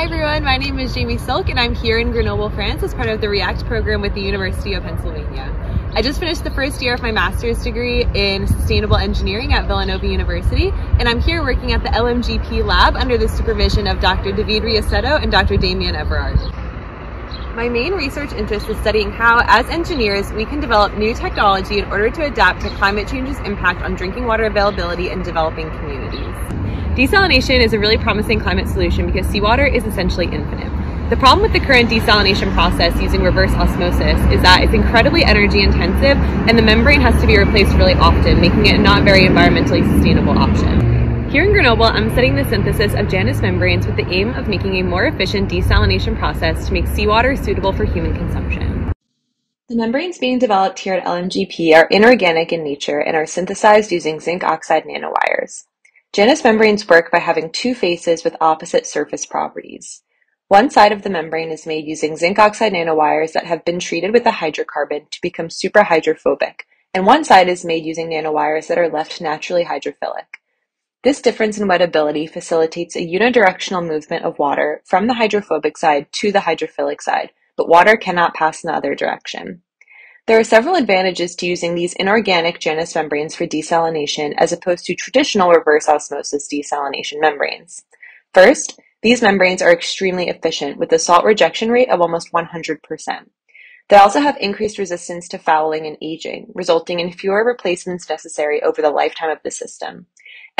Hi everyone, my name is Jamie Silk and I'm here in Grenoble, France as part of the REACT program with the University of Pennsylvania. I just finished the first year of my master's degree in sustainable engineering at Villanova University and I'm here working at the LMGP lab under the supervision of Dr. David Riassetto and Dr. Damien Evrard. My main research interest is studying how, as engineers, we can develop new technology in order to adapt to climate change's impact on drinking water availability in developing communities. Desalination is a really promising climate solution because seawater is essentially infinite. The problem with the current desalination process using reverse osmosis is that it's incredibly energy intensive and the membrane has to be replaced really often, making it not a very environmentally sustainable option. Here in Grenoble, I'm studying the synthesis of Janus membranes with the aim of making a more efficient desalination process to make seawater suitable for human consumption. The membranes being developed here at LMGP are inorganic in nature and are synthesized using zinc oxide nanowires. Janus membranes work by having two faces with opposite surface properties. One side of the membrane is made using zinc oxide nanowires that have been treated with a hydrocarbon to become superhydrophobic, and one side is made using nanowires that are left naturally hydrophilic. This difference in wettability facilitates a unidirectional movement of water from the hydrophobic side to the hydrophilic side, but water cannot pass in the other direction. There are several advantages to using these inorganic Janus membranes for desalination as opposed to traditional reverse osmosis desalination membranes. First, these membranes are extremely efficient with a salt rejection rate of almost 100%. They also have increased resistance to fouling and aging, resulting in fewer replacements necessary over the lifetime of the system.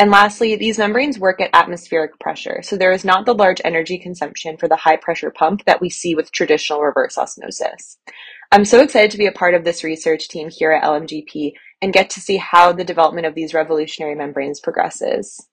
And lastly, these membranes work at atmospheric pressure, so there is not the large energy consumption for the high pressure pump that we see with traditional reverse osmosis. I'm so excited to be a part of this research team here at LMGP and get to see how the development of these revolutionary membranes progresses.